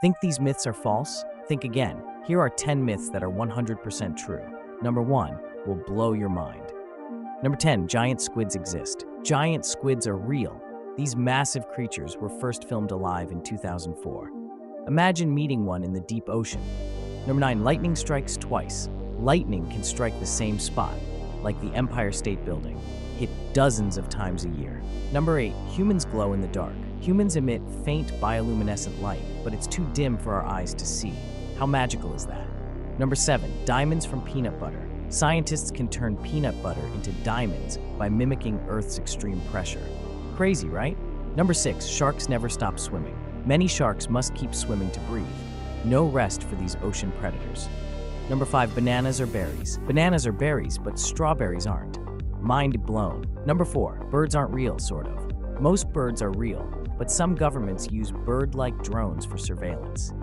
Think these myths are false? Think again. Here are 10 myths that are 100% true. Number 1 will blow your mind. Number 10 Giant squids exist. Giant squids are real. These massive creatures were first filmed alive in 2004. Imagine meeting one in the deep ocean. Number 9 Lightning strikes twice. Lightning can strike the same spot, like the Empire State Building, hit dozens of times a year. Number 8 Humans glow in the dark. Humans emit faint bioluminescent light, but it's too dim for our eyes to see. How magical is that? Number 7 Diamonds from peanut butter. Scientists can turn peanut butter into diamonds by mimicking Earth's extreme pressure. Crazy, right? Number 6 Sharks never stop swimming. Many sharks must keep swimming to breathe. No rest for these ocean predators. Number 5 Bananas or berries. Bananas are berries, but strawberries aren't. Mind blown. Number 4 Birds aren't real, sort of. Most birds are real, but some governments use bird like drones for surveillance.